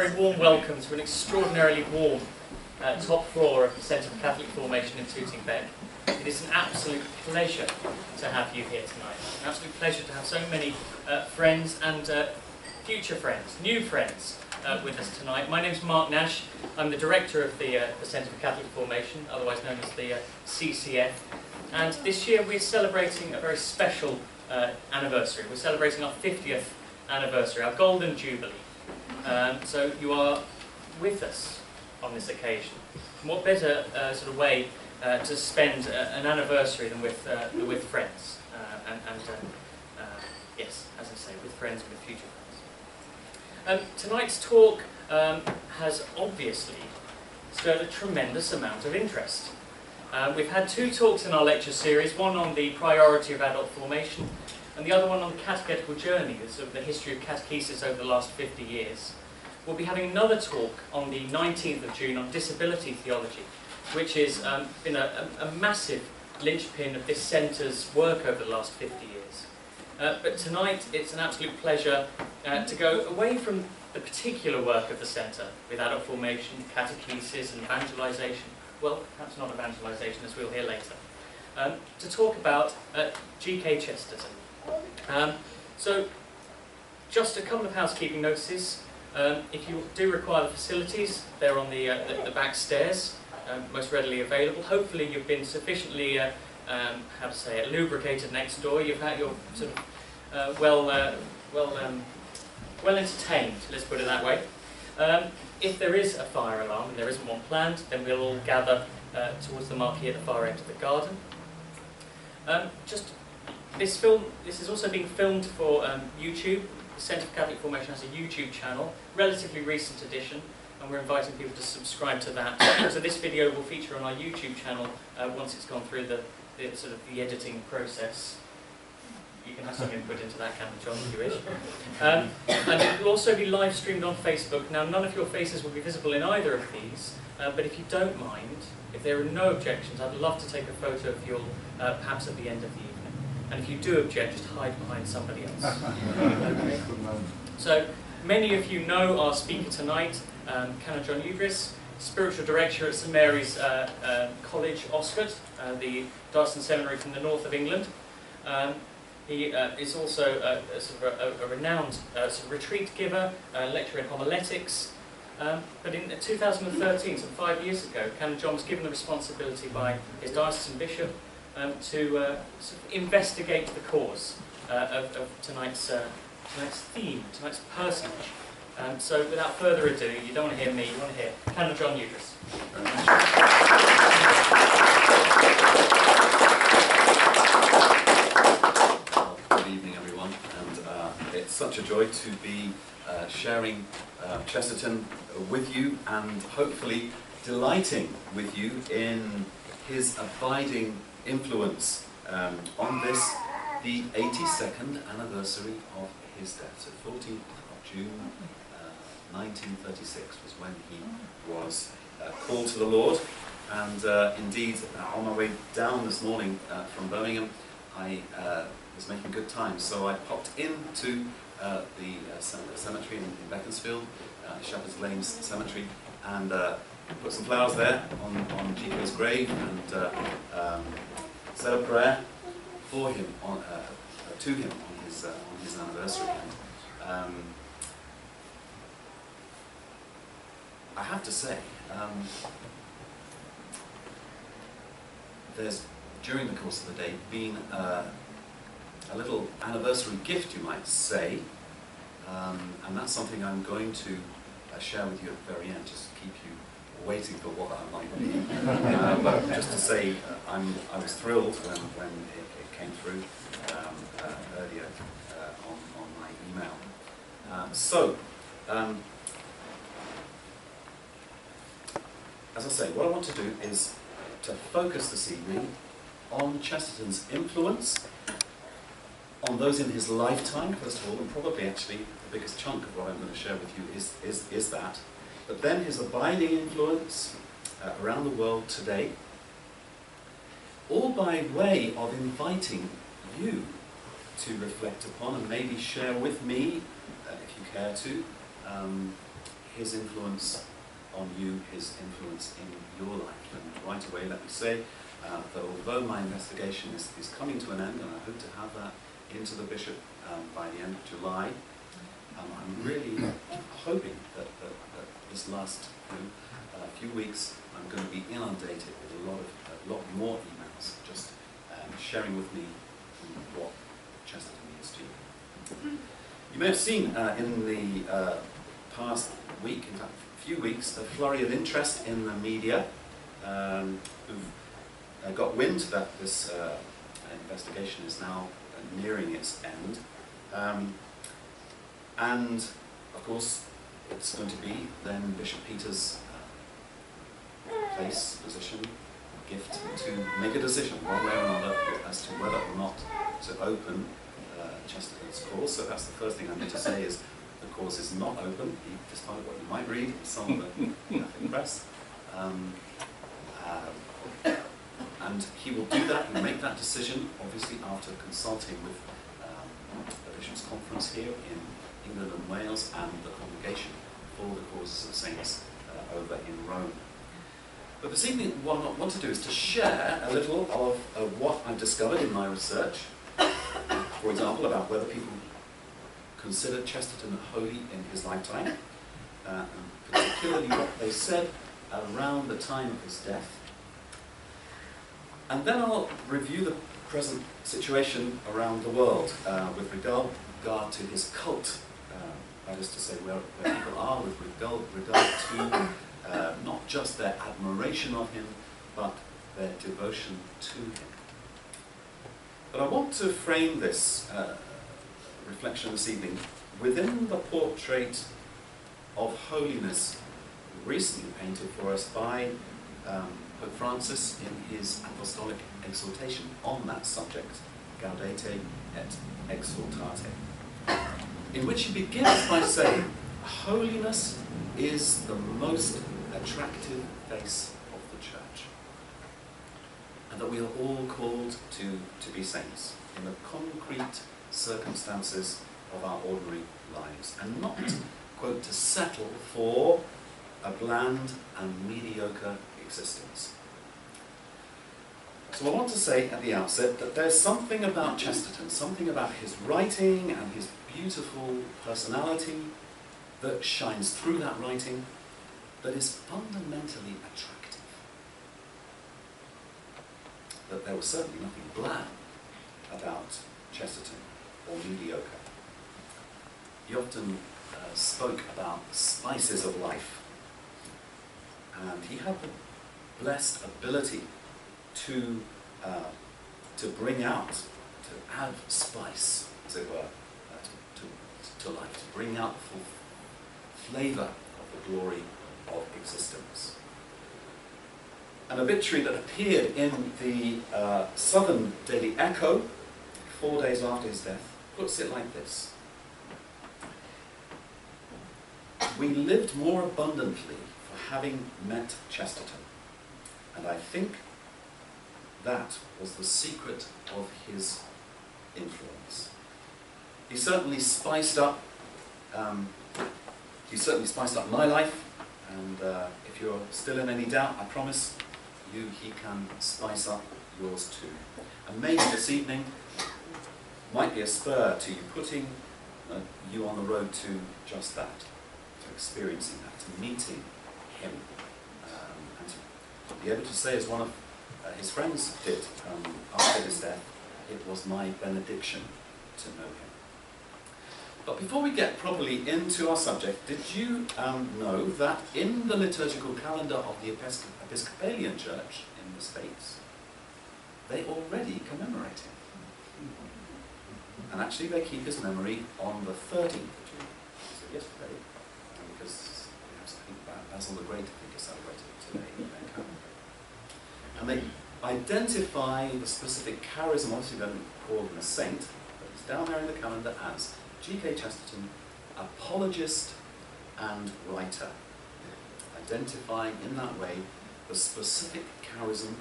very, warm welcome to an extraordinarily warm uh, top floor of the Centre for Catholic Formation in Tooting Bec. It is an absolute pleasure to have you here tonight. An absolute pleasure to have so many uh, friends and uh, future friends, new friends, uh, with us tonight. My name is Mark Nash. I'm the director of the, uh, the Centre for Catholic Formation, otherwise known as the uh, CCF. And this year we're celebrating a very special anniversary. We're celebrating our 50th anniversary, our golden jubilee. Um, so you are with us on this occasion. And what better uh, sort of way uh, to spend uh, an anniversary than with, uh, with friends? Uh, and and uh, yes, as I say, with friends and with future friends. Um, tonight's talk um, has obviously stirred a tremendous amount of interest. Uh, we've had two talks in our lecture series, one on the priority of adult formation and the other one on the catechetical journey, the, sort of the history of catechesis over the last 50 years. We'll be having another talk on the 19th of June on disability theology, which has um, been a, a, a, massive linchpin of this centre's work over the last 50 years. Uh, but tonight it's an absolute pleasure uh, to go away from the particular work of the centre with adult formation, catechesis and evangelisation, well, perhaps not evangelisation as we'll hear later, um, to talk about uh, G.K. Chesterton. Um, so, just a couple of housekeeping notices. Um, if you do require the facilities, they're on the, uh, the, the, back stairs, um, most readily available. Hopefully you've been sufficiently, uh, um, how to say it, lubricated next door. You've had your sort of uh, well, uh, well, um, well entertained, let's put it that way. Um, if there is a fire alarm, and there isn't one planned, then we'll all gather uh, towards the marquee at the far end of the garden. just this film, this is also being filmed for um, YouTube. The Centre for Catholic Formation has a YouTube channel, relatively recent edition, and we're inviting people to subscribe to that. so this video will feature on our YouTube channel uh, once it's gone through the, the, sort of the editing process. You can have some input into that, Canon John, if you wish. Um, and it will also be live streamed on Facebook. Now, none of your faces will be visible in either of these, uh, but if you don't mind, if there are no objections, I'd love to take a photo of you all, uh, perhaps at the end of the. And if you do object, just hide behind somebody else. okay? So, many of you know our speaker tonight, um, Canon John Udris, spiritual director at St Mary's uh, uh, College, Oscott, uh, the Diocesan Seminary from the north of England. Um, he uh, is also a, a, sort of a, a renowned uh, sort of retreat giver, lecturer in homiletics. Um, but in 2013, some five years ago, Canon John was given the responsibility by his diocesan bishop um, to uh, sort of investigate the cause uh, of, of, tonight's, uh, tonight's theme, tonight's personage. Um, so without further ado, you don't want to hear me, you want to hear Canon John Udris. good evening everyone, and uh, it's such a joy to be uh, sharing uh, Chesterton with you and hopefully delighting with you in his abiding influence um, on this, the 82nd anniversary of his death. So 14th of June uh, 1936 was when he was uh, called to the Lord. And uh, indeed, uh, on my way down this morning uh, from Birmingham, I uh, was making good time. So I popped into the cemetery in, in Beaconsfield, Shepherd's Lane Cemetery, and put some flowers there on, on GK's grave and um, said a prayer for him, on, uh, to him on his, uh, on his anniversary. And, um, I have to say, um, there's, during the course of the day, been uh, a little anniversary gift, you might say, um, and that's something I'm going to uh, share with you at the very end, just to keep you waiting for what that might be. but just to say, uh, I'm, I was thrilled when, when it, it came through um, uh, earlier uh, on, on my email. Um, so, um, as I say, what I want to do is to focus this evening on Chesterton's influence on those in his lifetime, first of all, and probably actually the biggest chunk of what I'm going to share with you is, is, is that. But then his abiding influence uh, around the world today, all by way of inviting you to reflect upon and maybe share with me, uh, if you care to, um, his influence on you, his influence in your life. And right away, let me say uh, that although my investigation is, is coming to an end, and I hope to have that into the bishop um, by the end of July, um, I'm really hoping that, that, that this last know, uh, few weeks I'm going to be inundated with a lot of a lot more emails, just um, sharing with me what Chesterton means to you. You may have seen uh, in the uh, past week, in fact, few weeks, a flurry of interest in the media um, who've uh, got wind that this uh, investigation is now nearing its end. Um, and, of course, it's going to be then Bishop Peter's uh, place, position, gift to make a decision one way or another as to whether or not to open uh, cause. So that's the first thing I need to say is the cause is not open, despite what you might read in some of the Catholic press. Um, uh, and he will do that and make that decision, obviously, after consulting with um, the Bishops' Conference here in England and Wales and the Congregation for the Causes of Saints uh, over in Rome. But this evening, what I want to do is to share a little of, of what I've discovered in my research, for example, about whether people considered Chesterton holy in his lifetime, uh, and particularly what they said around the time of his death. And then I'll review the present situation around the world uh, with regard, regard to his cult, that is to say, where, where people are with regard, regard to uh, not just their admiration of him, but their devotion to him. But I want to frame this uh, reflection this evening within the portrait of holiness recently painted for us by um, Pope Francis in his apostolic exhortation on that subject, Gaudete et Exsultate, in which he begins by saying, Holiness is the most attractive face of the church. And that we are all called to, to be saints in the concrete circumstances of our ordinary lives and not, quote, to settle for a bland and mediocre existence. So I want to say at the outset that there's something about Chesterton, something about his writing and his beautiful personality that shines through that writing that is fundamentally attractive. That there was certainly nothing bland about Chesterton or mediocre. He often uh, spoke about spices of life. And he had the blessed ability to, uh, to bring out, to add spice, as it were, uh, to, to, to life, to bring out the full flavour of the glory of existence. An obituary that appeared in the uh, Southern Daily Echo four days after his death puts it like this We lived more abundantly for having met Chesterton, and I think that was the secret of his influence. He certainly spiced up um, he certainly spiced up my life, and uh, if you're still in any doubt, I promise you he can spice up yours too. And maybe this evening might be a spur to you putting uh, you on the road to just that, to experiencing that, to meeting him, um, and to be able to say, as one of uh, his friends did um, after his death, it was my benediction to know him. But before we get properly into our subject, did you um, know that in the liturgical calendar of the Episcopalian Church in the States, they already commemorate him? And actually they keep his memory on the 13th of June, so yesterday, because to think Basil the Great, I think, is celebrated today. And they identify the specific charism, obviously they don't call him a saint, but it's down there in the calendar as G.K. Chesterton, apologist and writer, identifying in that way the specific charism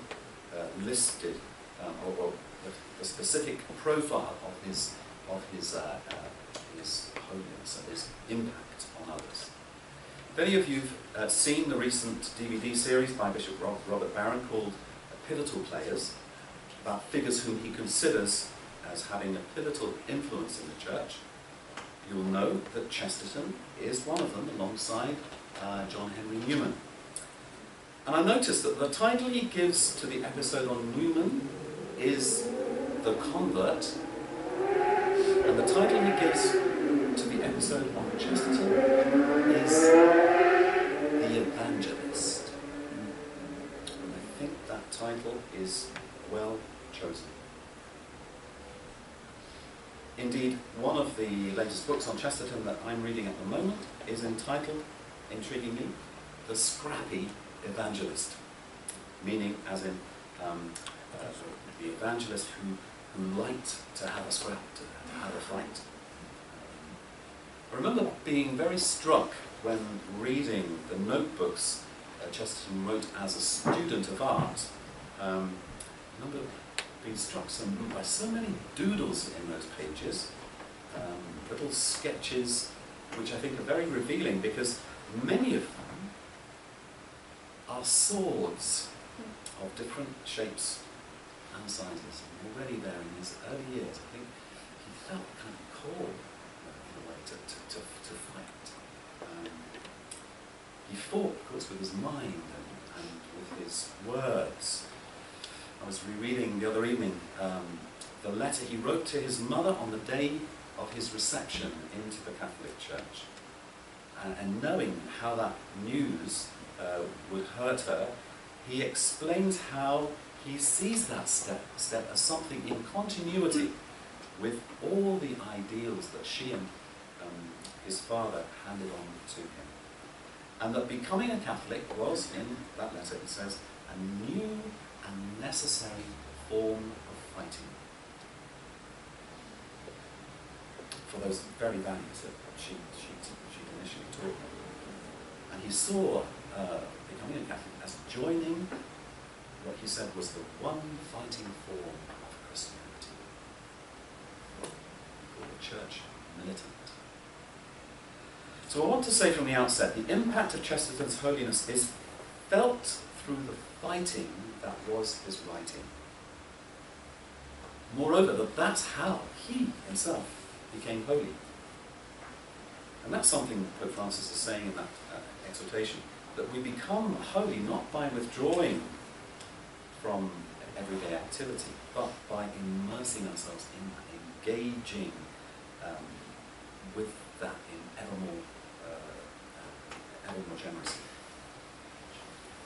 uh, listed, um, or, or the, the, specific profile of his of his, uh, uh, his holiness and his impact on others. If any of you have uh, seen the recent DVD series by Bishop Robert Barron called Pivotal Players, about figures whom he considers as having a pivotal influence in the church, you'll know that Chesterton is one of them alongside uh, John Henry Newman. And I noticed that the title he gives to the episode on Newman is The Convert, and the title he gives to the episode on Chesterton is The Evangelist. And I think that title is well chosen. Indeed, one of the latest books on Chesterton that I'm reading at the moment is entitled, intriguingly, The Scrappy Evangelist, meaning as in um, uh, the evangelist who, who liked to have a scrap, to, to have a fight. I remember being very struck when reading the notebooks uh, Chesterton wrote as a student of art. Um, remember been struck some, by so many doodles in those pages, um, little sketches, which I think are very revealing because many of them are swords of different shapes and sizes. Already there in his early years, I think he felt kind of called in a way to, to, to, to fight. Um, he fought, of course, with his mind and, and with his words. I was rereading the other evening um, the letter he wrote to his mother on the day of his reception into the Catholic Church. And, and knowing how that news uh, would hurt her, he explains how he sees that step, step as something in continuity with all the ideals that she and um, his father handed on to him. And that becoming a Catholic was, in that letter, he says, a new and necessary form of fighting for those very values that she, she, she initially taught. And he saw uh, becoming a Catholic as joining what he said was the one fighting form of Christianity, called the Church Militant. So I want to say from the outset, the impact of Chesterton's holiness is felt through the fighting that was his writing. Moreover, that that's how he himself became holy. And that's something Pope Francis is saying in that uh, exhortation, that we become holy not by withdrawing from everyday activity, but by immersing ourselves in engaging um, with that in ever more, uh, ever more.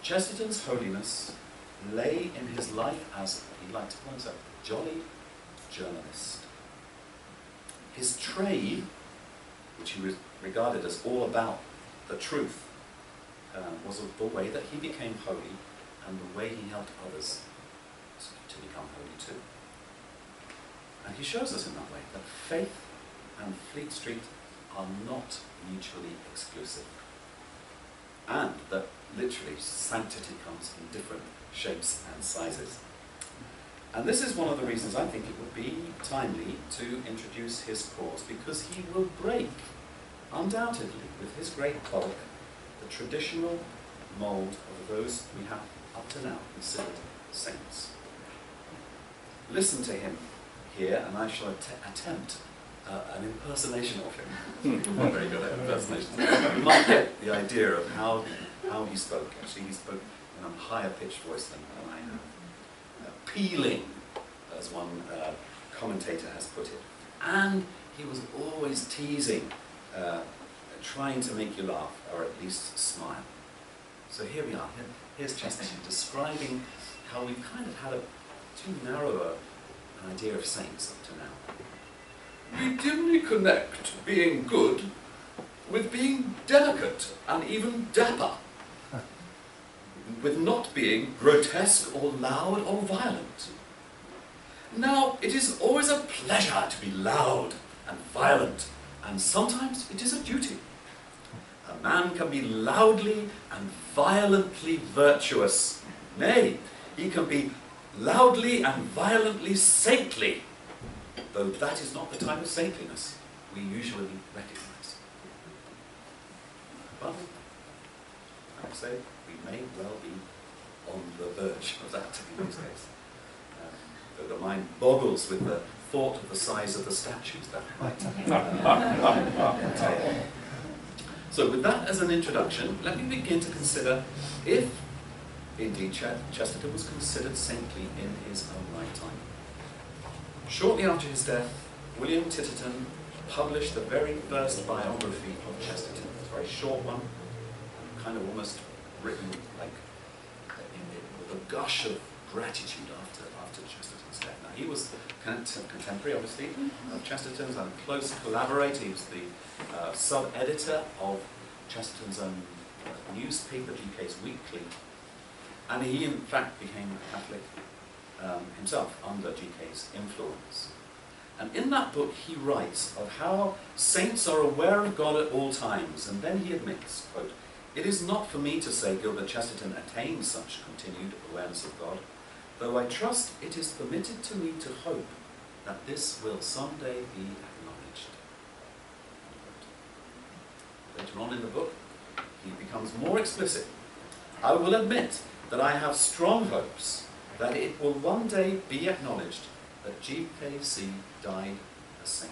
Chesterton's holiness lay in his life as, he liked to call himself, jolly journalist. His trade, which he was regarded as all about the truth, uh, was the way that he became holy and the way he helped others to become holy too. And he shows us in that way that faith and Fleet Street are not mutually exclusive. And that literally sanctity comes in different shapes and sizes. And this is one of the reasons I think it would be timely to introduce his cause, because he will break, undoubtedly, with his great bulk, the traditional mould of those we have up to now considered saints. Listen to him here, and I shall att attempt uh, an impersonation of him. Not very good at impersonations. You might get the idea of how, how he spoke. Actually, he spoke a higher pitched voice than, than I have. Uh, pealing, as one uh, commentator has put it. And he was always teasing, uh, trying to make you laugh, or at least smile. So here we are. Here, here's Chesterton describing how we've kind of had a too narrow an idea of saints up to now. We dimly connect being good with being delicate and even dapper with not being grotesque or loud or violent. Now, it is always a pleasure to be loud and violent, and sometimes it is a duty. A man can be loudly and violently virtuous. Nay, he can be loudly and violently saintly. though that is not the type of saintliness we usually recognize. But, I say, we may well be on the verge of that in this case. Um, the mind boggles with the thought of the size of the statues that might uh, entail. So with that as an introduction, let me begin to consider if indeed Chesterton was considered saintly in his own lifetime. Shortly after his death, William Titterton published the very first biography of Chesterton. It's a very short one, kind of almost written like with a gush of gratitude after, after Chesterton's death. Now, he was contemporary, obviously, of Chesterton's and a close collaborator. He was the uh, sub-editor of Chesterton's own uh, newspaper, GK's Weekly, and he, in fact, became a Catholic um, himself under GK's influence. And in that book, he writes of how saints are aware of God at all times, and then he admits, quote, It is not for me to say Gilbert Chesterton attained such continued awareness of God, though I trust it is permitted to me to hope that this will someday be acknowledged. Later on in the book, he becomes more explicit. I will admit that I have strong hopes that it will one day be acknowledged that GKC died a saint,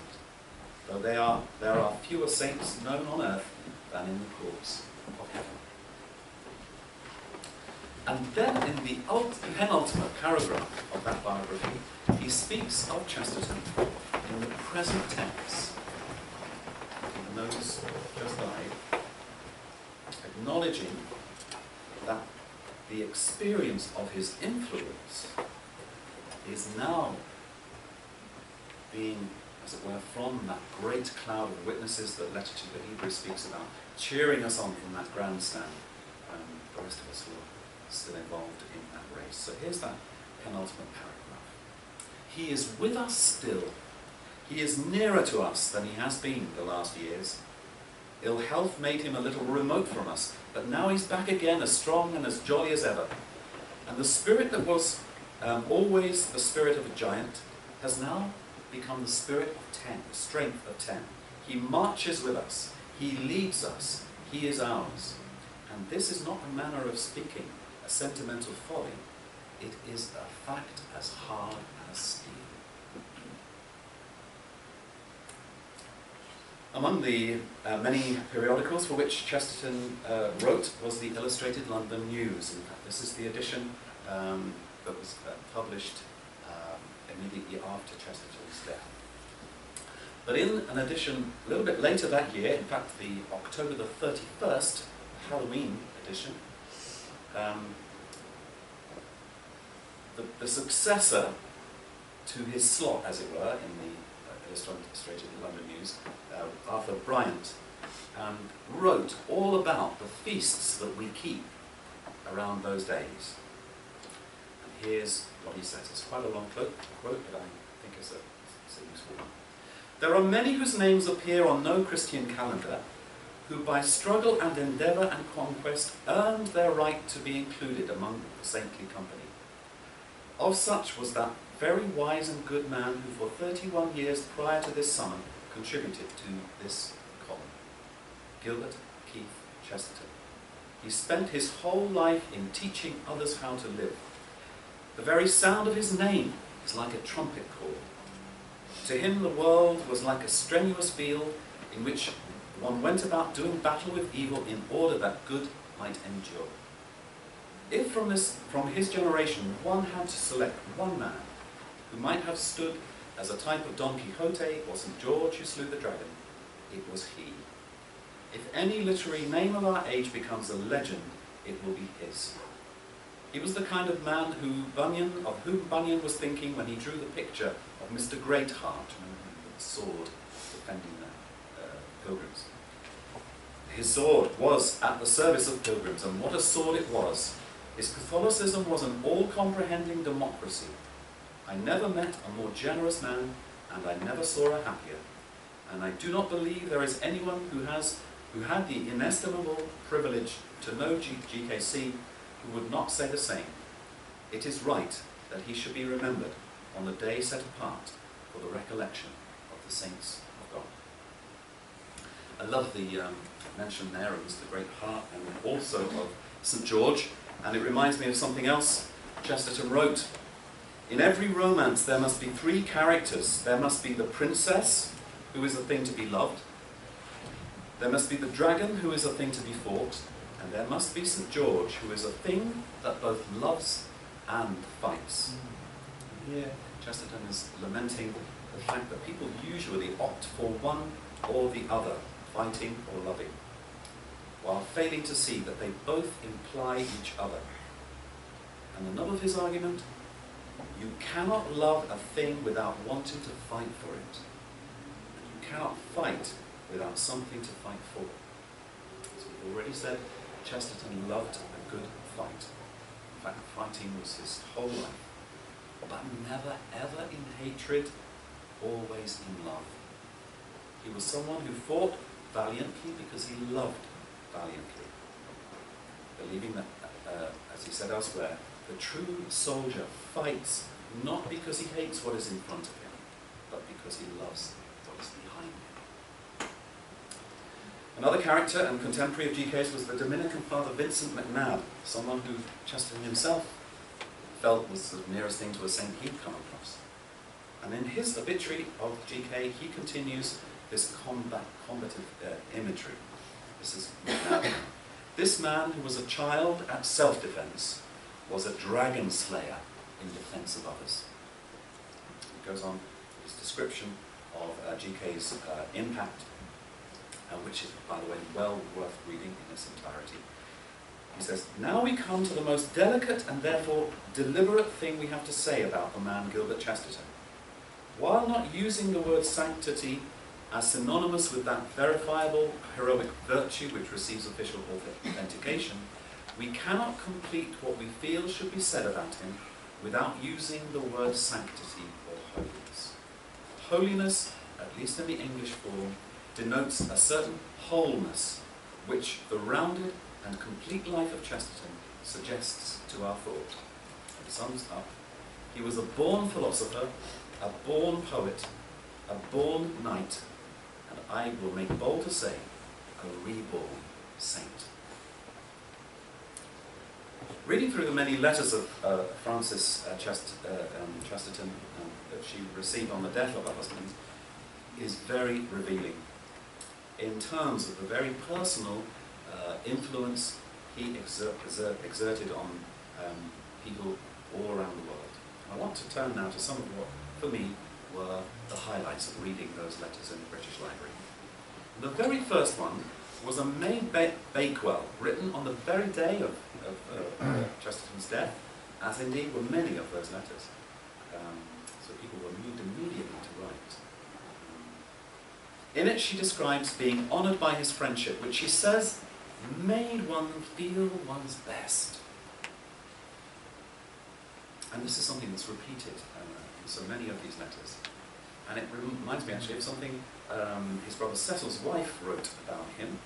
though there are, there are fewer saints known on earth than in the courts of heaven. And then in the penultimate paragraph of that biography, he speaks of Chesterton in the present tense. He knows just died, acknowledging that the experience of his influence is now being, as it were, from that great cloud of witnesses that letter to the Hebrews speaks about, cheering us on from that grandstand, um, the rest of us who are still involved in that race. So here's that penultimate paragraph. He is with us still. He is nearer to us than he has been the last years. Ill health made him a little remote from us, but now he's back again as strong and as jolly as ever. And the spirit that was um, always the spirit of a giant has now become the spirit of ten, the strength of ten. He marches with us. He leads us. He is ours. And this is not a manner of speaking, a sentimental folly. It is a fact as hard as steel. Among the uh, many periodicals for which Chesterton uh, wrote was the Illustrated London News. In fact, this is the edition um, that was uh, published um, immediately after Chesterton's death. But in an edition a little bit later that year, in fact the October the 31st Halloween edition, um, the, the successor to his slot, as it were, in the illustrated London News, uh, Arthur Bryant, um, wrote all about the feasts that we keep around those days. And here's what he says. It's quite a long quote, quote but I think it's a, it's a useful one. There are many whose names appear on no Christian calendar, who by struggle and endeavour and conquest earned their right to be included among the saintly company. Of such was that very wise and good man who for 31 years prior to this summer contributed to this column. Gilbert Keith Chesterton. He spent his whole life in teaching others how to live. The very sound of his name is like a trumpet call. To him the world was like a strenuous field in which one went about doing battle with evil in order that good might endure. If from, this, from his generation one had to select one man who might have stood as a type of Don Quixote or St. George who slew the dragon, it was he. If any literary name of our age becomes a legend, it will be his. He was the kind of man who Bunyan, of whom Bunyan was thinking when he drew the picture of Mr. Greatheart, with the sword defending the uh, pilgrims. His sword was at the service of pilgrims, and what a sword it was. His Catholicism was an all-comprehending democracy, I never met a more generous man, and I never saw a happier. And I do not believe there is anyone who has who had the inestimable privilege to know GKC who would not say the same. It is right that he should be remembered on the day set apart for the recollection of the saints of God. I love the um, mention there of the great heart and also of St. George, and it reminds me of something else Chesterton wrote. In every romance, there must be three characters. There must be the princess, who is a thing to be loved. There must be the dragon, who is a thing to be fought. And there must be St. George, who is a thing that both loves and fights. Mm. Here, Chesterton is lamenting the fact that people usually opt for one or the other, fighting or loving, while failing to see that they both imply each other. And the nub of his argument you cannot love a thing without wanting to fight for it. And you cannot fight without something to fight for. As we've already said, Chesterton loved a good fight. In fact, fighting was his whole life. But never ever in hatred, always in love. He was someone who fought valiantly because he loved valiantly. Believing that, uh, as he said elsewhere, the true soldier fights not because he hates what is in front of him, but because he loves what is behind him. Another character and contemporary of GK's was the Dominican father Vincent McNabb, someone who Chesterton himself felt was the nearest thing to a saint he'd come across. And in his obituary of GK, he continues this combat, combative uh, imagery. This is McNabb. This man who was a child at self-defense was a dragon slayer in defense of others. It goes on his description of uh, GK's uh, impact, uh, which is, by the way, well worth reading in its entirety. He says, Now we come to the most delicate and therefore deliberate thing we have to say about the man Gilbert Chesterton. While not using the word sanctity as synonymous with that verifiable heroic virtue which receives official authentication, we cannot complete what we feel should be said about him without using the word sanctity or holiness. Holiness, at least in the English form, denotes a certain wholeness which the rounded and complete life of Chesterton suggests to our thought. It sums up, he was a born philosopher, a born poet, a born knight, and I will make bold to say, a reborn saint. Reading through the many letters of uh, Frances uh, Chest, uh, um, Chesterton um, that she received on the death of her husband is very revealing in terms of the very personal uh, influence he exert, exert, exerted on um, people all around the world. I want to turn now to some of what, for me, were the highlights of reading those letters in the British Library. The very first one was a May ba Bakewell, written on the very day of, of uh, Chesterton's death, as indeed were many of those letters. Um, so people were moved immediately to write. In it she describes being honoured by his friendship, which she says made one feel one's best. And this is something that's repeated uh, in so many of these letters. And it reminds me actually of something um, his brother Cecil's wife wrote about him.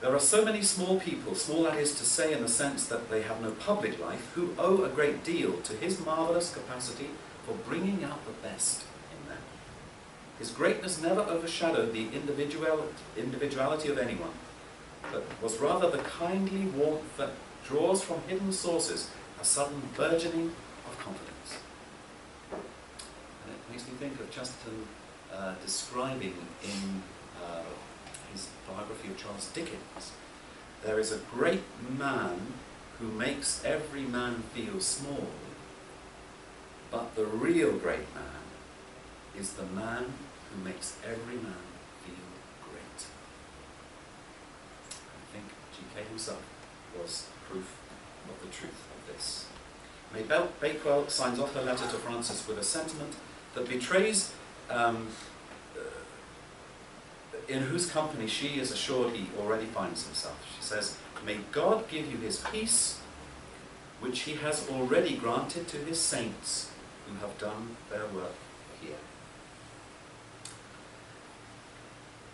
There are so many small people, small that is to say in the sense that they have no public life, who owe a great deal to his marvellous capacity for bringing out the best. His greatness never overshadowed the individual, individuality of anyone, but was rather the kindly warmth that draws from hidden sources a sudden burgeoning of confidence. And it makes me think of Chesterton uh, describing in uh, his biography of Charles Dickens. There is a great man who makes every man feel small, but the real great man is the man who makes every man feel great. I think G.K. himself was proof of the truth of this. May Bakewell signs off her letter to Frances with a sentiment that betrays um, uh, in whose company she is assured he already finds himself. She says, May God give you his peace, which he has already granted to his saints who have done their work here.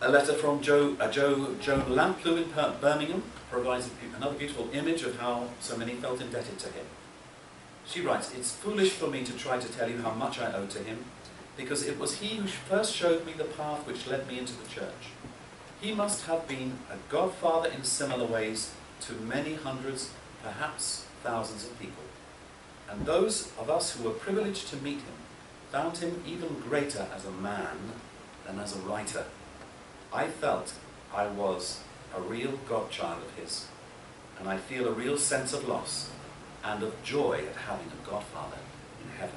A letter from Joe, uh, Joe, Joan Lamplugh in Birmingham provides another beautiful image of how so many felt indebted to him. She writes, It's foolish for me to try to tell you how much I owe to him. because it was he who first showed me the path which led me into the church. He must have been a godfather in similar ways to many hundreds, perhaps thousands of people. And those of us who were privileged to meet him found him even greater as a man than as a writer. I felt I was a real godchild of his, and I feel a real sense of loss and of joy at having a godfather in heaven.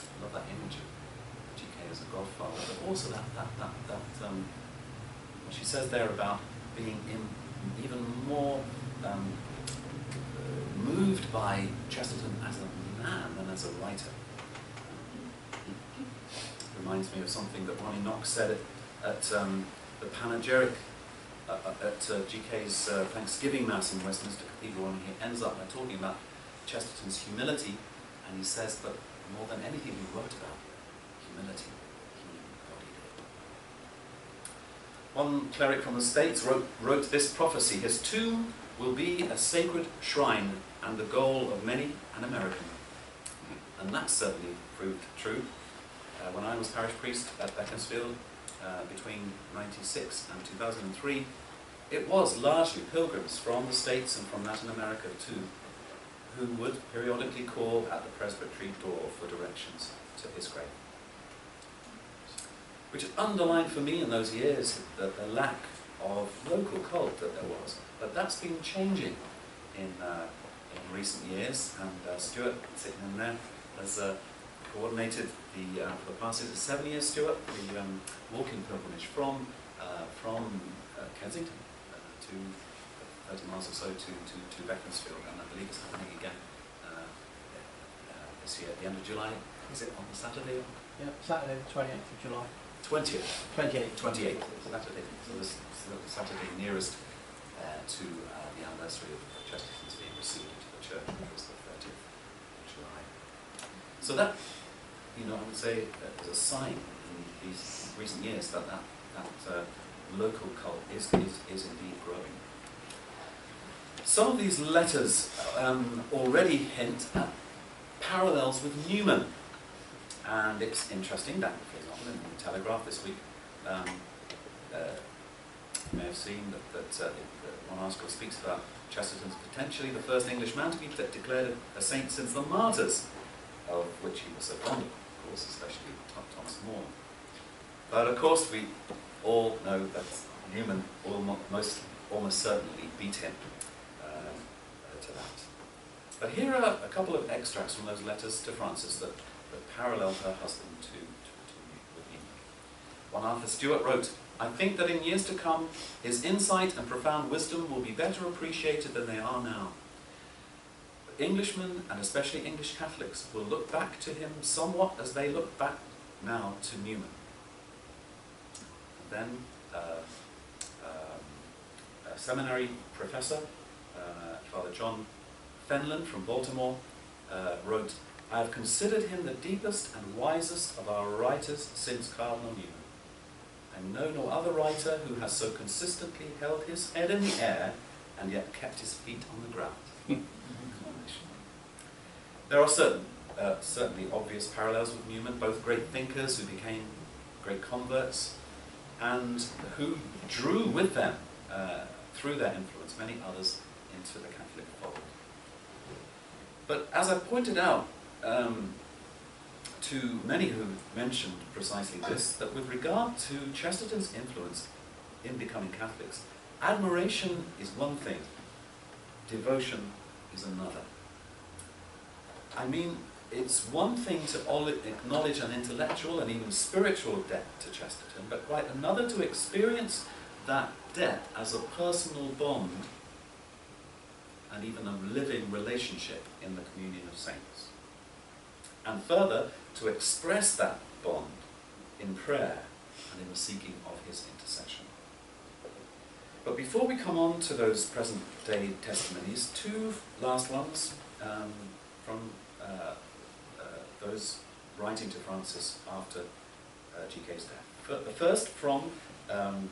I love that image of GK as a godfather, but also that, that, that, that um, what she says there about being in, even more um, moved by Chesterton as a man than as a writer. Reminds me of something that Ronnie Knox said at, um, the panegyric uh, uh at uh, GK's uh, Thanksgiving Mass in Westminster Cathedral, and he ends up by talking about Chesterton's humility, and he says, but more than anything he wrote about, humility, he embodied it. One cleric from the States wrote, wrote this prophecy, his tomb will be a sacred shrine and the goal of many an American. And that certainly proved true. Uh, when I was parish priest at Beaconsfield uh, between 96 and 2003, it was largely pilgrims from the States and from Latin America too, who would periodically call at the presbytery door for directions to his grave. Which underlined for me in those years the, the lack of local cult that there was. But that's been changing in, uh, in recent years, and uh, Stuart, sitting in there, has uh, coordinated the, uh, for the past seven years, Stuart, the um, walking pilgrimage from, uh, from uh, Kensington uh, to 30 miles or so to, to, to Beaconsfield, and I believe it's happening again uh, uh, this year at the end of July. Is it on the Saturday? Yeah, Saturday, the 28th of July. 20th. 28th. 28th, Saturday. So this is the Saturday nearest uh, to uh, the anniversary of Chesterton's being received into the church, which was the 30th of July. So that you know, I would say as a sign in these recent years that that, that uh, local cult is, is, is indeed growing. Some of these letters um, already hint at parallels with Newman. And it's interesting that, for example, in the Telegraph this week, um, uh, you may have seen that, that, uh, one article speaks about Chesterton's potentially the first Englishman to be de declared a saint since the martyrs, of which he was so fond course, especially Thomas More. But of course, we all know that Newman almost, almost certainly beat him uh, to that. But here are a couple of extracts from those letters to Frances that, that parallel her husband to, to, to Newman. One Arthur Stewart wrote, I think that in years to come, his insight and profound wisdom will be better appreciated than they are now. Englishmen, and especially English Catholics, will look back to him somewhat as they look back now to Newman. then uh, um, a seminary professor, uh, Father John Fenlon from Baltimore, uh, wrote, I have considered him the deepest and wisest of our writers since Cardinal Newman. I know no other writer who has so consistently held his head in the air and yet kept his feet on the ground. There are certain, uh, certainly obvious parallels with Newman, both great thinkers who became great converts and who drew with them, uh, through their influence, many others into the Catholic fold. But as I pointed out um, to many who mentioned precisely this, that with regard to Chesterton's influence in becoming Catholics, admiration is one thing, devotion is another. I mean, it's one thing to acknowledge an intellectual and even spiritual debt to Chesterton, but quite another to experience that debt as a personal bond and even a living relationship in the communion of saints. And further, to express that bond in prayer and in the seeking of his intercession. But before we come on to those present day testimonies, two last ones um, from those writing to Frances after uh, GK's death. The first from um,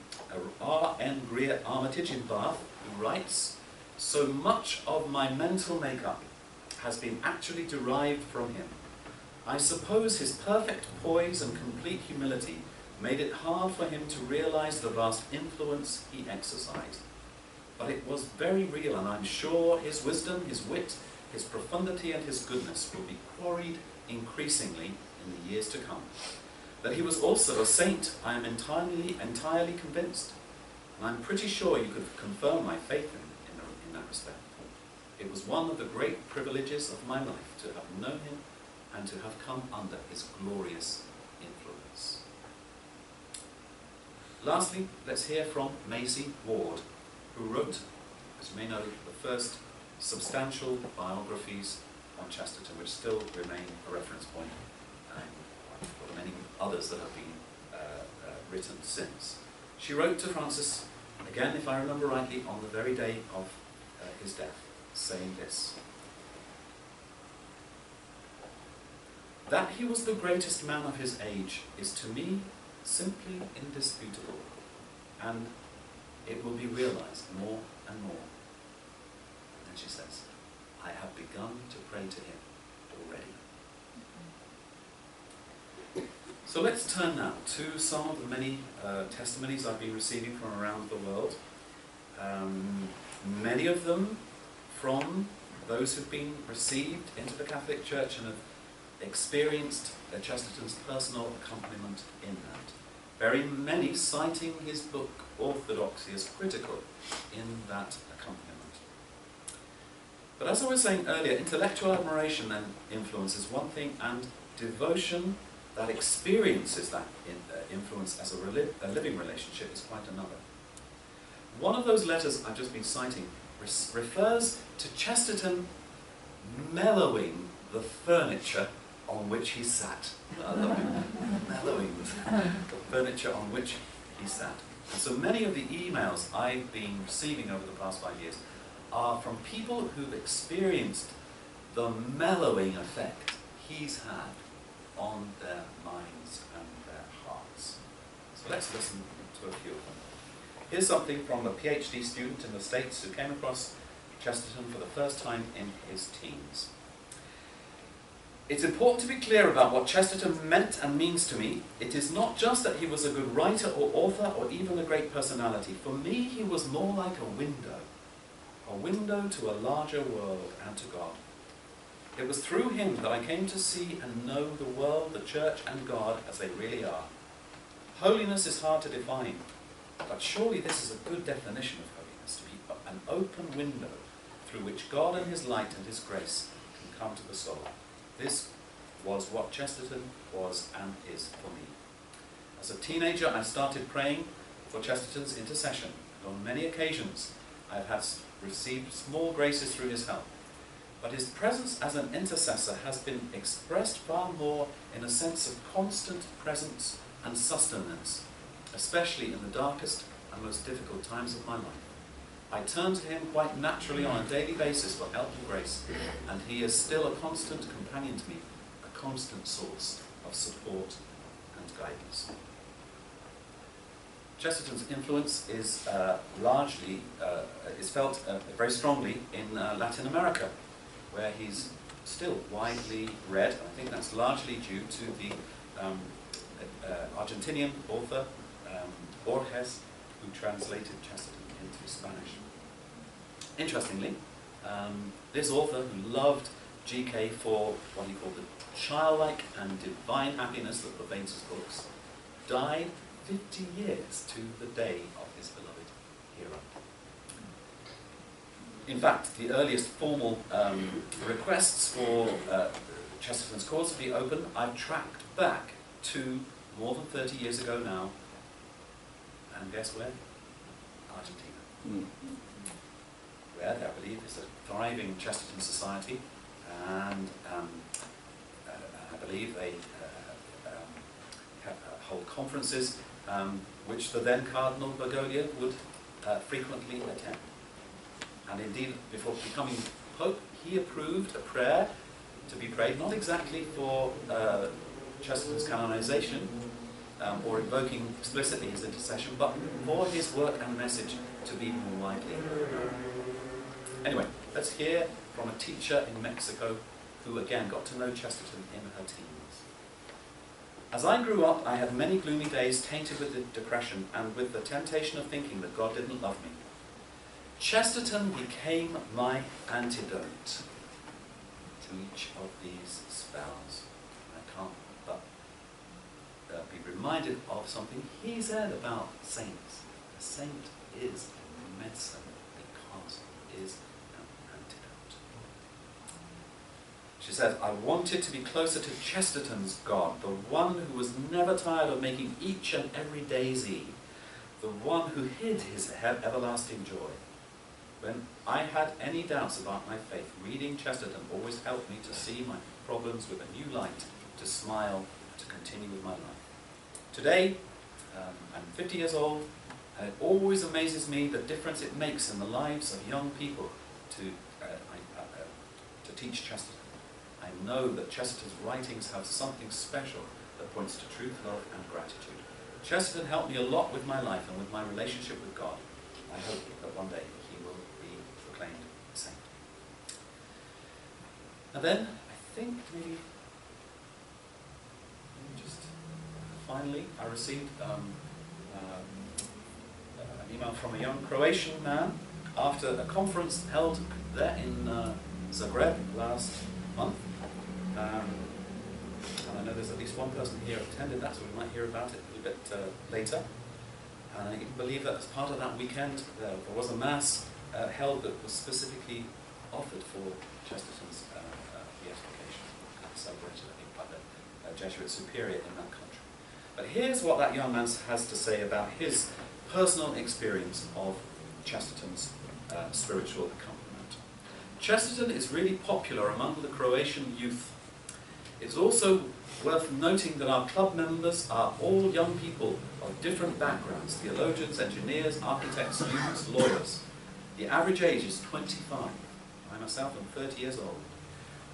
R.N. Greer Armitage in Bath, who writes, So much of my mental makeup has been actually derived from him. I suppose his perfect poise and complete humility made it hard for him to realize the vast influence he exercised. But it was very real, and I'm sure his wisdom, his wit, his profundity, and his goodness will be quarried increasingly in the years to come. That he was also a saint, I am entirely, entirely convinced, and I'm pretty sure you could confirm my faith in, in, in that respect. It was one of the great privileges of my life to have known him and to have come under his glorious influence. Lastly, let's hear from Maisie Ward, who wrote, as you may know, the first substantial biographies on Chesterton, which still remain a reference point um, for many others that have been uh, uh, written since. She wrote to Frances, again, if I remember rightly, on the very day of uh, his death, saying this. That he was the greatest man of his age is to me simply indisputable, and it will be realized more and more. And she says, I have begun to pray to him already. So let's turn now to some of the many uh, testimonies I've been receiving from around the world. Um, many of them from those who've been received into the Catholic Church and have experienced Chesterton's personal accompaniment in that. Very many citing his book Orthodoxy as critical in that. But as I was saying earlier, intellectual admiration and influence is one thing, and devotion that experiences that in, uh, influence as a, a, living relationship is quite another. One of those letters I've just been citing refers to Chesterton mellowing the furniture on which he sat. mellowing the furniture on which he sat. And so many of the emails I've been receiving over the past five years are from people who've experienced the mellowing effect he's had on their minds and their hearts. So let's listen to a few of them. Here's something from a PhD student in the States who came across Chesterton for the first time in his teens. It's important to be clear about what Chesterton meant and means to me. It is not just that he was a good writer or author or even a great personality. For me, he was more like a window, a window to a larger world and to God. It was through him that I came to see and know the world, the church, and God as they really are. Holiness is hard to define, but surely this is a good definition of holiness, to be an open window through which God and his light and his grace can come to the soul. This was what Chesterton was and is for me. As a teenager, I started praying for Chesterton's intercession, and on many occasions I have had received small graces through his help. But his presence as an intercessor has been expressed far more in a sense of constant presence and sustenance, especially in the darkest and most difficult times of my life. I turn to him quite naturally on a daily basis for help and grace, and he is still a constant companion to me, a constant source of support and guidance. Chesterton's influence is uh, largely, uh, is felt uh, very strongly in uh, Latin America, where he's still widely read. I think that's largely due to the um, uh, Argentinian author um, Borges, who translated Chesterton into Spanish. Interestingly, um, this author who loved GK for what he called the childlike and divine happiness that pervades his books, died 50 years to the day of his beloved hero. In fact, the earliest formal um, requests for uh, Chesterton's cause to be open, I've tracked back to more than 30 years ago now, and guess where? Argentina. Mm. Where, I believe, is a thriving Chesterton Society, and um, uh, I believe they uh, um, uh, hold conferences um, which the then Cardinal Bergoglio would uh, frequently attend. And indeed, before becoming Pope, he approved a prayer to be prayed, not exactly for uh, Chesterton's canonization, um, or invoking explicitly his intercession, but for his work and message to be more widely. Anyway, let's hear from a teacher in Mexico who again got to know Chesterton in her teens. As I grew up, I had many gloomy days tainted with the depression and with the temptation of thinking that God didn't love me. Chesterton became my antidote to each of these spells. I can't but uh, be reminded of something he said about saints. A saint is a medicine because it is an antidote. She said, I wanted to be closer to Chesterton's God, the one who was never tired of making each and every daisy, the one who hid his everlasting joy. When I had any doubts about my faith, reading Chesterton always helped me to see my problems with a new light, to smile, to continue with my life. Today, um, I'm 50 years old, and it always amazes me the difference it makes in the lives of young people to, uh, I, uh, uh, to teach Chesterton. I know that Chesterton's writings have something special that points to truth, love, and gratitude. Chesterton helped me a lot with my life and with my relationship with God. I hope that one day he will be proclaimed a saint. And then, I think maybe, just finally, I received um, um, an email from a young Croatian man after a conference held there in uh, Zagreb last month. Um, and I know there's at least one person here attended that, so we might hear about it a little bit uh, later. And I believe that as part of that weekend, uh, there was a mass uh, held that was specifically offered for Chesterton's uh, uh, beatification, and celebrated, I think, by the uh, Jesuit superior in that country. But here's what that young man has to say about his personal experience of Chesterton's uh, spiritual accompaniment. Chesterton is really popular among the Croatian youth. It's also worth noting that our club members are all young people of different backgrounds theologians, engineers, architects, students, lawyers. The average age is 25. I myself am 30 years old.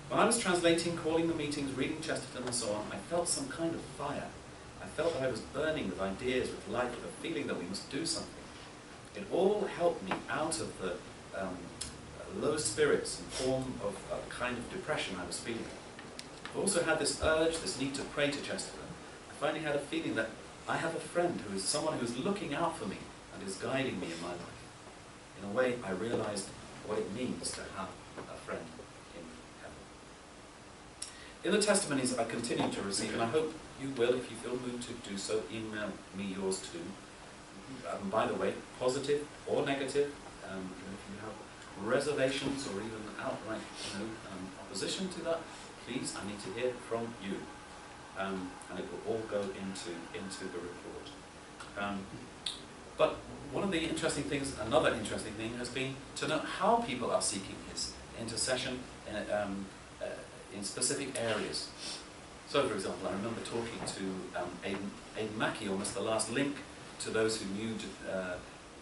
When I was translating, calling the meetings, reading Chesterton, and so on, I felt some kind of fire. I felt that I was burning with ideas, with life, with a feeling that we must do something. It all helped me out of the um, low spirits and form of a kind of depression I was feeling. I also had this urge, this need to pray to Chesterton. I finally had a feeling that I have a friend who is someone who is looking out for me and is guiding me in my life. In a way, I realized what it means to have a friend in heaven. In the testimonies I continue to receive, and I hope you will, if you feel moved to do so, email me yours too. Um, by the way, positive or negative, um, reservations or even outright you know, um, opposition to that, please, I need to hear from you. Um, and it will all go into, into the report. Um, but one of the interesting things, another interesting thing, has been to know how people are seeking his intercession in, um, uh, in specific areas. So, for example, I remember talking to um, Aidan, Aidan Mackey, almost the last link to those who knew uh,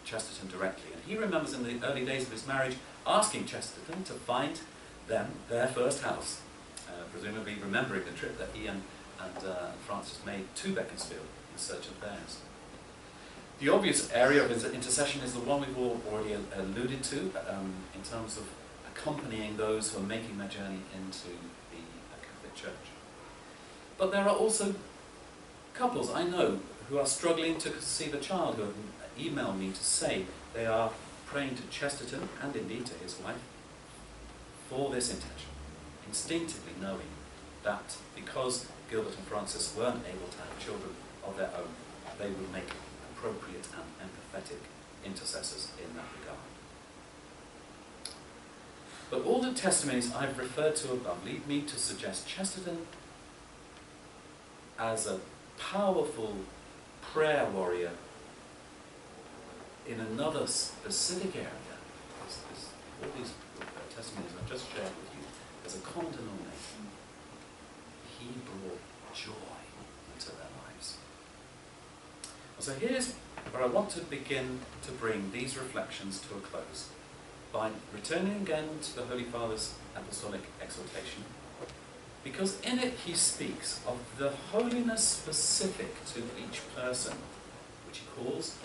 Chesterton directly. And he remembers in the early days of his marriage asking Chesterton to find them their first house, uh, presumably remembering the trip that he and, and uh, Frances made to Beaconsfield in search of theirs. The obvious area of intercession is the one we've all already alluded to um, in terms of accompanying those who are making their journey into the Catholic Church. But there are also couples I know who are struggling to conceive a child who have emailed me to say they are praying to Chesterton and indeed to his wife for this intention, instinctively knowing that because Gilbert and Frances weren't able to have children of their own, they would make appropriate and empathetic intercessors in that regard. But all the testimonies I've referred to above lead me to suggest Chesterton as a powerful prayer warrior in another specific area. This, this, all these uh, testimonies I've just shared with you, there's a common denominator. He brought joy into their lives. So here's where I want to begin to bring these reflections to a close by returning again to the Holy Father's apostolic exhortation, because in it he speaks of the holiness specific to each person, which he calls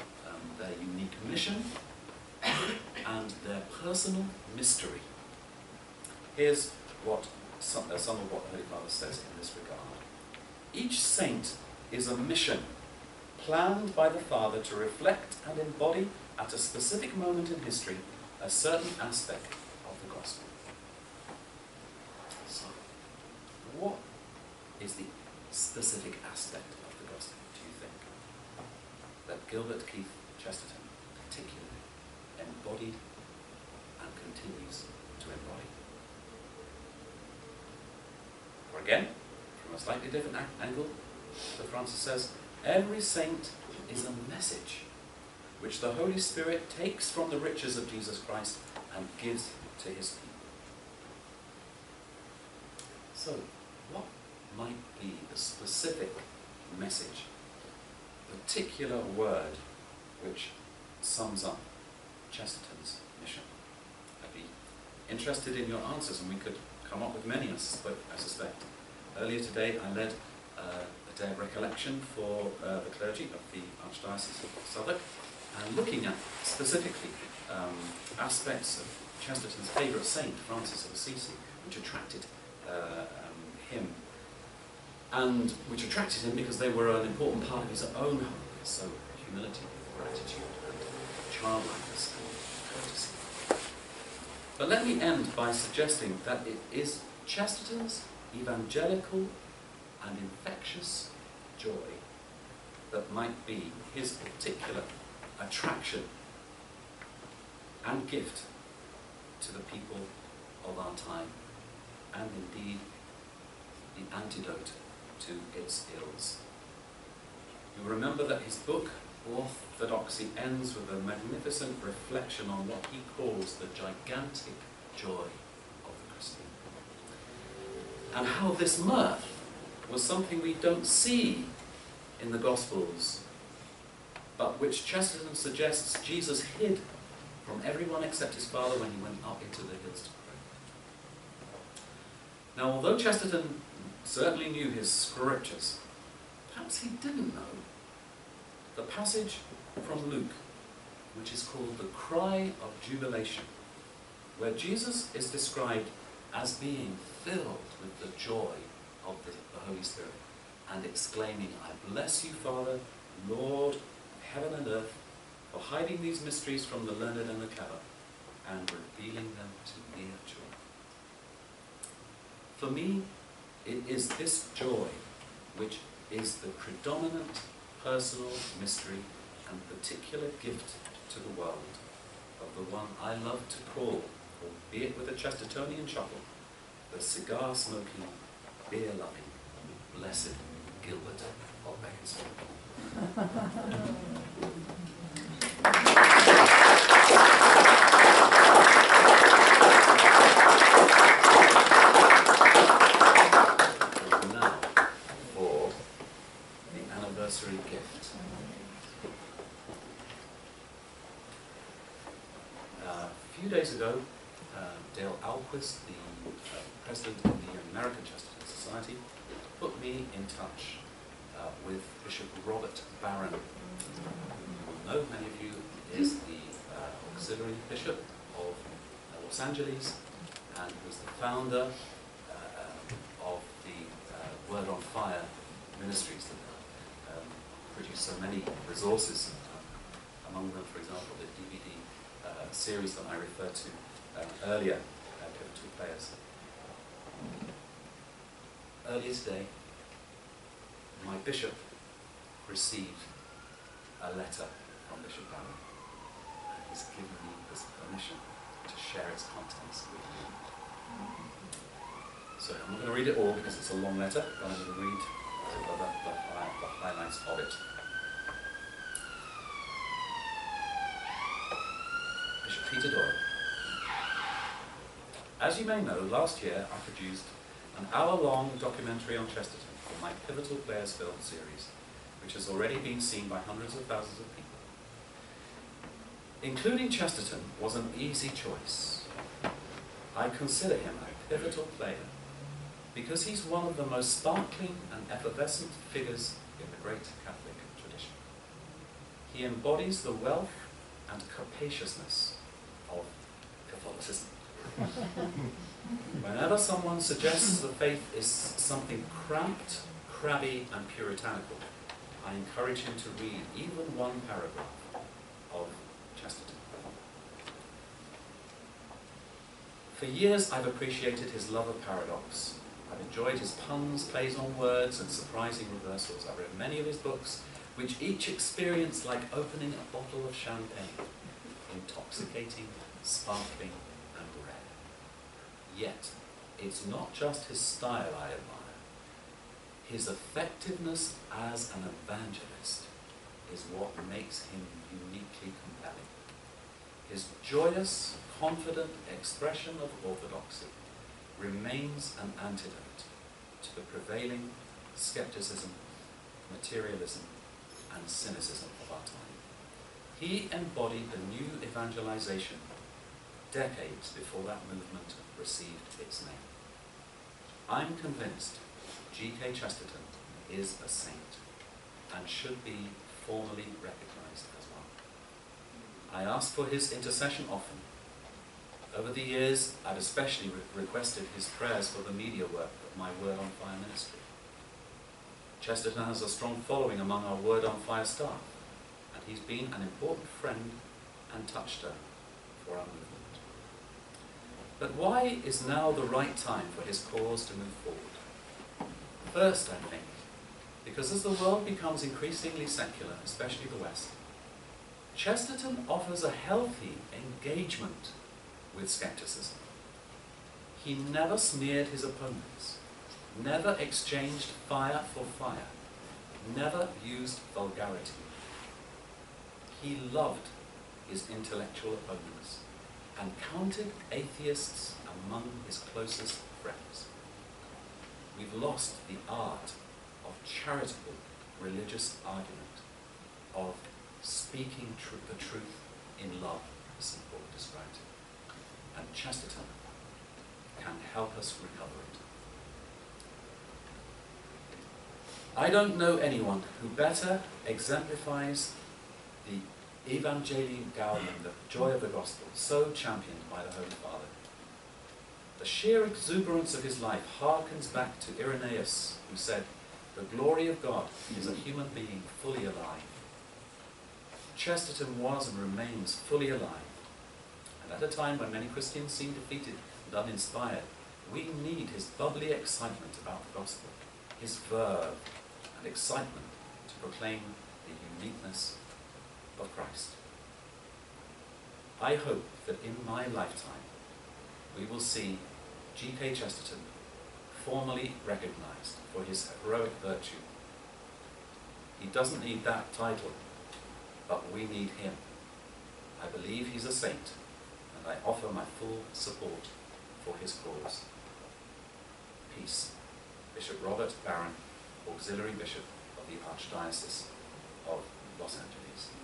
their unique mission and their personal mystery. Here's what some, uh, some of what the Holy Father says in this regard. Each saint is a mission planned by the Father to reflect and embody at a specific moment in history a certain aspect of the gospel. So, what is the specific aspect of the gospel, do you think? That Gilbert Keith Particularly embodied and continues to embody. Or again, from a slightly different angle, Sir Francis says, every saint is a message which the Holy Spirit takes from the riches of Jesus Christ and gives to his people. So, what might be the specific message, particular word which sums up Chesterton's mission? I'd be interested in your answers, and we could come up with many, suspect. I suspect. Earlier today, I led uh, a day of recollection for uh, the clergy of the Archdiocese of Southwark, and looking at specifically um, aspects of Chesterton's favourite saint, Francis of Assisi, which attracted uh, um, him, and which attracted him because they were an important part of his own holiness, so humility, gratitude, and childlikeness and courtesy. But let me end by suggesting that it is Chesterton's evangelical and infectious joy that might be his particular attraction and gift to the people of our time, and indeed the antidote to its ills. You remember that his book, Orthodoxy, ends with a magnificent reflection on what he calls the gigantic joy of the Christian. And how this mirth was something we don't see in the Gospels, but which Chesterton suggests Jesus hid from everyone except his father when he went up into the hills to pray. Now, although Chesterton certainly knew his scriptures, perhaps he didn't know the passage from Luke, which is called the Cry of Jubilation, where Jesus is described as being filled with the joy of the, the Holy Spirit and exclaiming, I bless you, Father, Lord heaven and earth, for hiding these mysteries from the learned and the clever and revealing them to mere joy. For me, it is this joy which is the predominant personal mystery and particular gift to the world of the one I love to call, albeit with a Chestertonian chuckle, the cigar smoking, beer loving, blessed Gilbert of Beaconsfield. now for the anniversary gift. Uh, a few days ago, uh, Dale Ahlquist, the uh, president of the American Chesterton Society, put me in touch uh, with Bishop Robert Barron. You will know, many of you, is the uh, auxiliary bishop of uh, Los Angeles and was the founder uh, of the uh, Word on Fire ministries that um, produce so many resources. Uh, among them, for example, the DVD uh, series that I referred to um, earlier, uh, Pivotal Players. My bishop received a letter from Bishop Barron, and he's given me this permission to share its contents with you. So I'm not going to read it all because it's a long letter, but I'm going to read the, the, the highlights of it. Bishop Peter Doyle. As you may know, last year I produced an hour-long documentary on Chesterton for my Pivotal Players film series, which has already been seen by hundreds of thousands of people. Including Chesterton was an easy choice. I consider him a pivotal player because he's one of the most sparkling and effervescent figures in the great Catholic tradition. He embodies the wealth and capaciousness of Catholicism. Whenever someone suggests the faith is something cramped, crabby, and puritanical, I encourage him to read even one paragraph of Chesterton. For years I've appreciated his love of paradox. I've enjoyed his puns, plays on words, and surprising reversals. I've read many of his books, which each experience like opening a bottle of champagne, intoxicating, sparkling. Yet, it's not just his style I admire. His effectiveness as an evangelist is what makes him uniquely compelling. His joyous, confident expression of orthodoxy remains an antidote to the prevailing skepticism, materialism, and cynicism of our time. He embodied the new evangelization decades before that movement received its name. I'm convinced G.K. Chesterton is a saint and should be formally recognized as one. I ask for his intercession often. Over the years, I've especially re- requested his prayers for the media work of my Word on Fire ministry. Chesterton has a strong following among our Word on Fire staff, and he's been an important friend and touchstone for our movement. But why is now the right time for his cause to move forward? First, I think, because as the world becomes increasingly secular, especially the West, Chesterton offers a healthy engagement with skepticism. He never smeared his opponents, never exchanged fire for fire, never used vulgarity. He loved his intellectual opponents and counted atheists among his closest friends. We've lost the art of charitable religious argument, of speaking tr- the truth in love, as St. Paul described it. And Chesterton can help us recover it. I don't know anyone who better exemplifies the Evangelii Gaudium, the joy of the gospel, so championed by the Holy Father. The sheer exuberance of his life harkens back to Irenaeus, who said, The glory of God is a human being fully alive. Chesterton was and remains fully alive. And at a time when many Christians seem defeated and uninspired, we need his bubbly excitement about the gospel, his verve and excitement to proclaim the uniqueness of Christ. I hope that in my lifetime we will see G.K. Chesterton formally recognized for his heroic virtue. He doesn't need that title, but we need him. I believe he's a saint, and I offer my full support for his cause. Peace. Bishop Robert Barron, Auxiliary Bishop of the Archdiocese of Los Angeles. です。